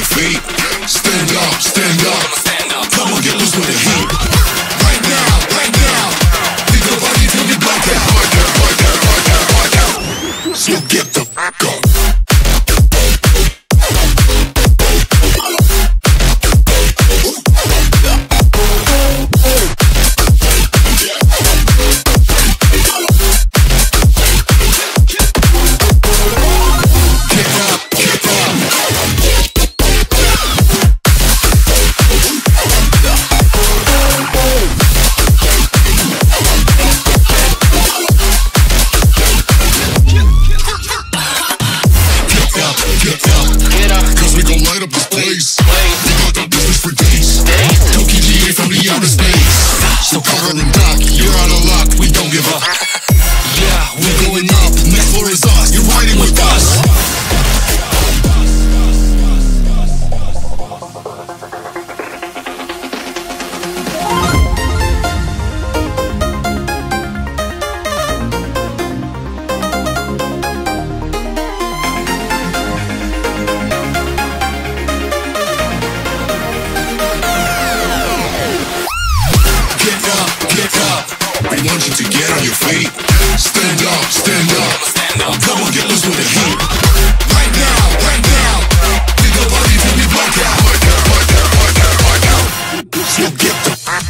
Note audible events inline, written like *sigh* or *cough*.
your feet. Stand up, stand up. Come on, get loose with the heat. Right now, right now. Leave your body till you black out. So get the fuck up. Light up this place. We got the business for days. Tokyo GA from the outer space. So cover and dock, you're out of luck. We don't give up. *laughs* yeah, we We're going up. Next floor is us. You're riding with us. get on your feet. Stand up, stand up. Come on, get loose with the heat. Right now, right now. Think the body till we black out. Black out, black out, black out, black out. So get the fuck.